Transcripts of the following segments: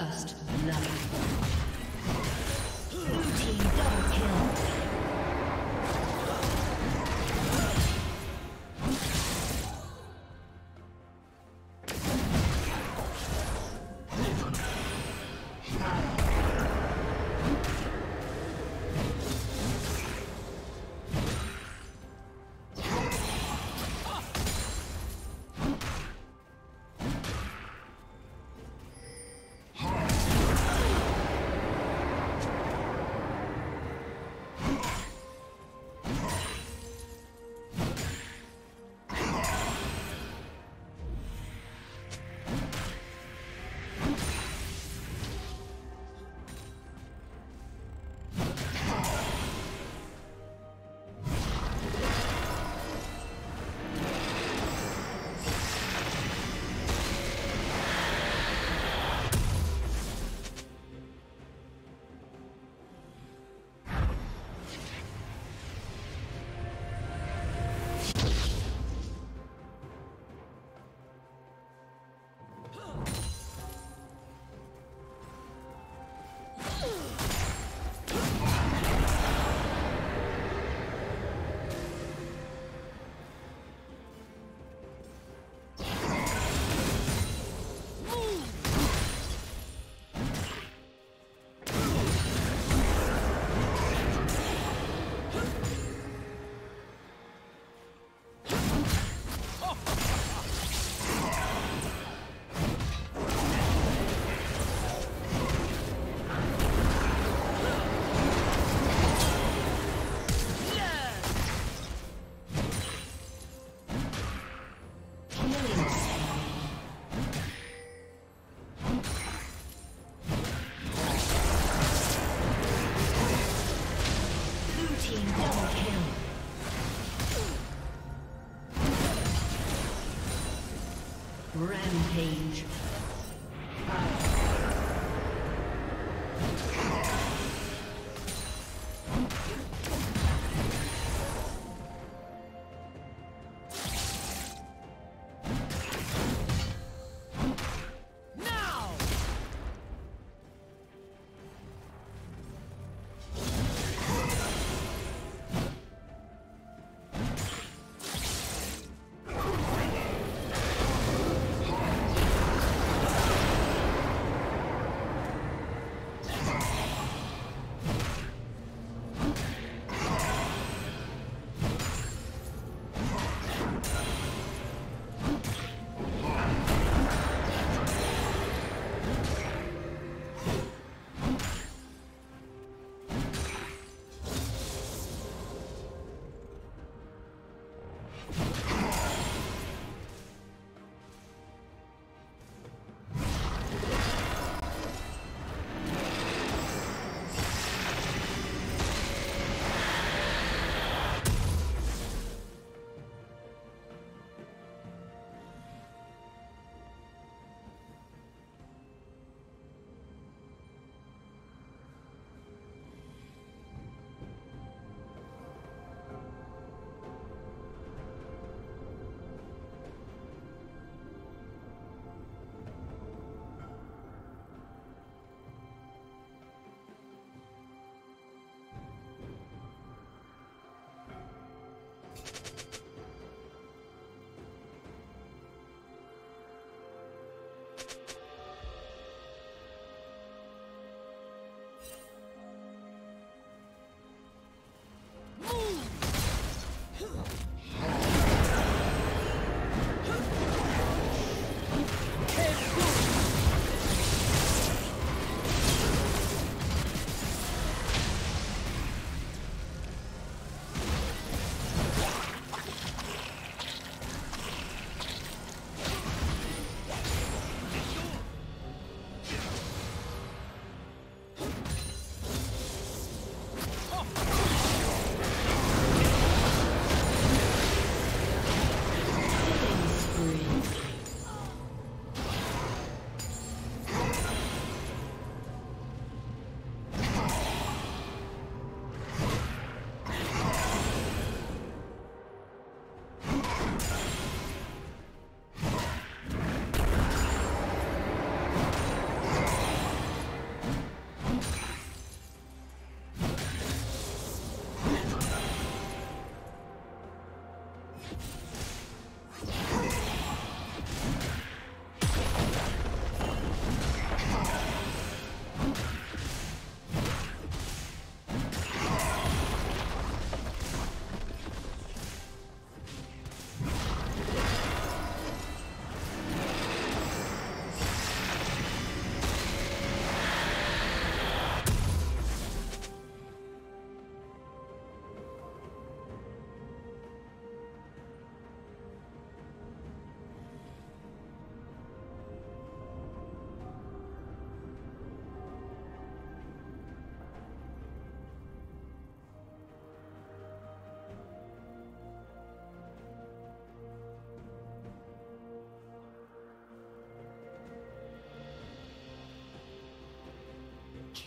First blood. Rampage.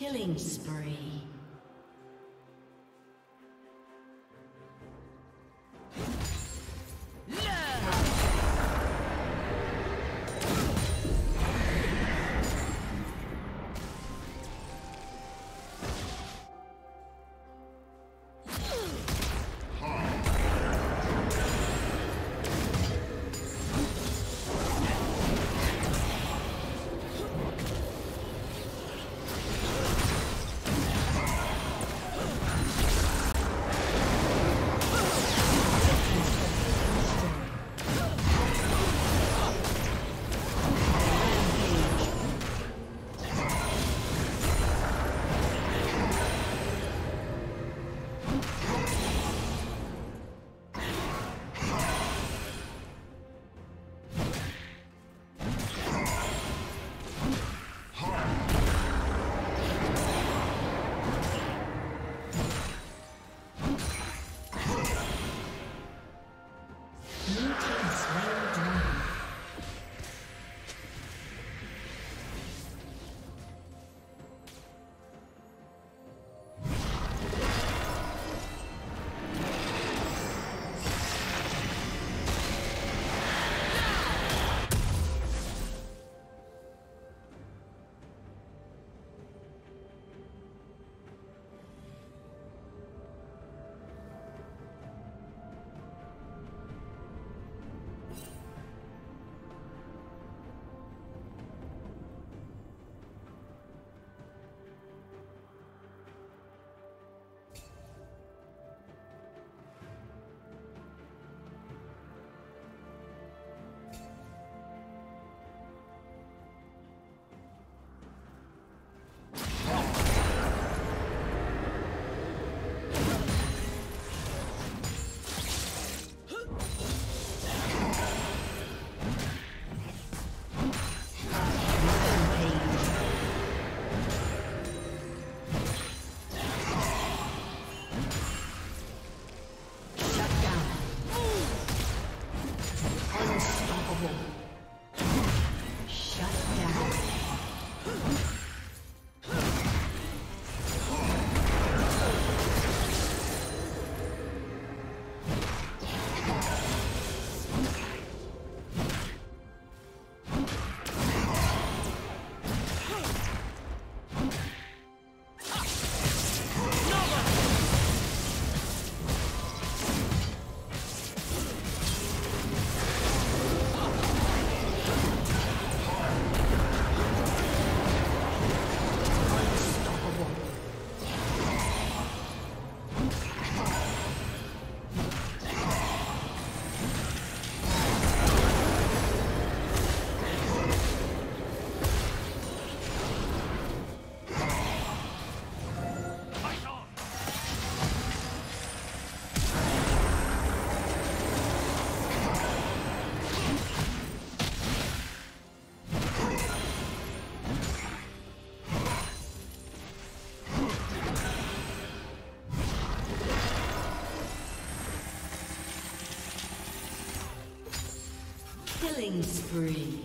Killing spree. Killing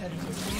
turret is destroyed.